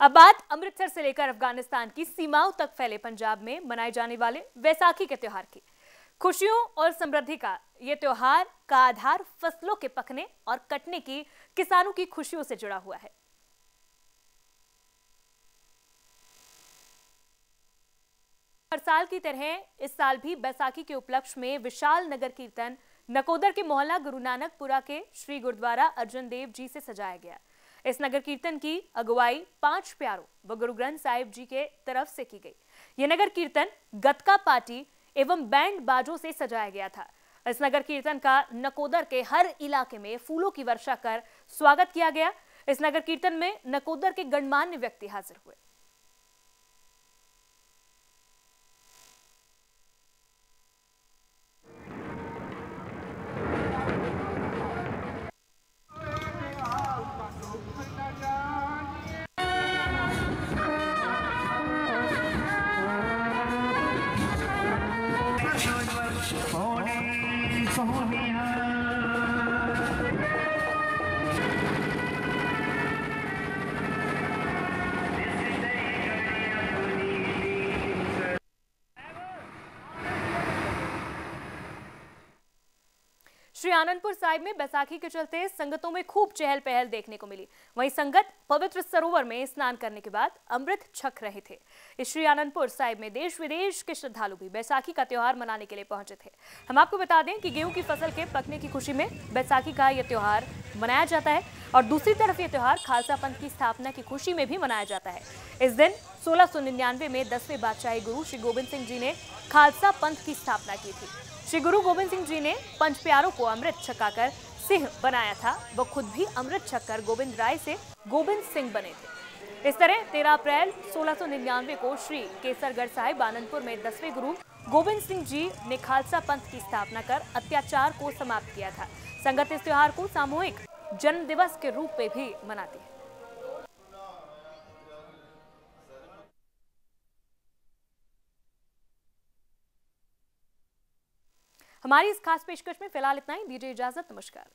अब बात अमृतसर से लेकर अफ़गानिस्तान की सीमाओं तक फैले पंजाब में मनाए जाने वाले वैसाखी के त्योहार की। खुशियों और समृद्धि का ये त्योहार का आधार फ़सलों के पकने और कटने की, किसानों की खुशियों से जुड़ा हुआ है। हर साल की तरह इस साल भी बैसाखी के उपलक्ष्य में विशाल नगर कीर्तन, नकोदर के मोहल्ला गुरु नानकपुरा के श्री गुरुद्वारा अर्जन देव जी से सजाया गया। इस नगर कीर्तन की अगुवाई पाँच प्यारों व गुरु ग्रंथ साहिब जी के तरफ़ से की गई। ये नगर कीर्तन गतका पार्टी एवं बैंड बाजों से सजाया गया था। इस नगर कीर्तन का नकोदर के हर इलाके में फूलों की वर्षा कर स्वागत किया गया। इस नगर कीर्तन में नकोदर के गणमान्य व्यक्ति हाजिर हुए। Pemula. श्री आनंदपुर साहिब में बैसाखी के चलते संगतों में खूब चहल पहल देखने को मिली। वहीं संगत पवित्र सरोवर में स्नान करने के बाद अमृत छक रहे थे। श्री आनंदपुर साहिब में देश विदेश के श्रद्धालु भी बैसाखी का त्योहार मनाने के लिए पहुँचे थे। हम आपको बता दें कि गेहूँ की फ़सल के पकने की खुशी में बैसाखी का यह त्योहार मनाया जाता है और दूसरी तरफ़ यह त्योहार खालसा पंथ की स्थापना की खुशी में भी मनाया जाता है। इस दिन सोलह में दसवें बादशाही गुरु श्री गोविंद सिंह जी ने खालसा पंथ की स्थापना की थी। श्री गुरु गोविंद सिंह जी ने पंच प्यारों को अमृत छकाकर सिंह बनाया था। वो खुद भी अमृत छककर गोविंद राय से गोविंद सिंह बने थे। इस तरह 13 अप्रैल 1699 को श्री केसरगढ़ साहिब आनंदपुर में दसवें गुरु गोविंद सिंह जी ने खालसा पंथ की स्थापना कर अत्याचार को समाप्त किया था। संगत इस त्योहार को सामूहिक जन्म दिवस के रूप में भी मनाती है। हमारी इस खास पेशकश में फ़िलहाल इतना ही। दीजिए इजाज़त नमस्कार।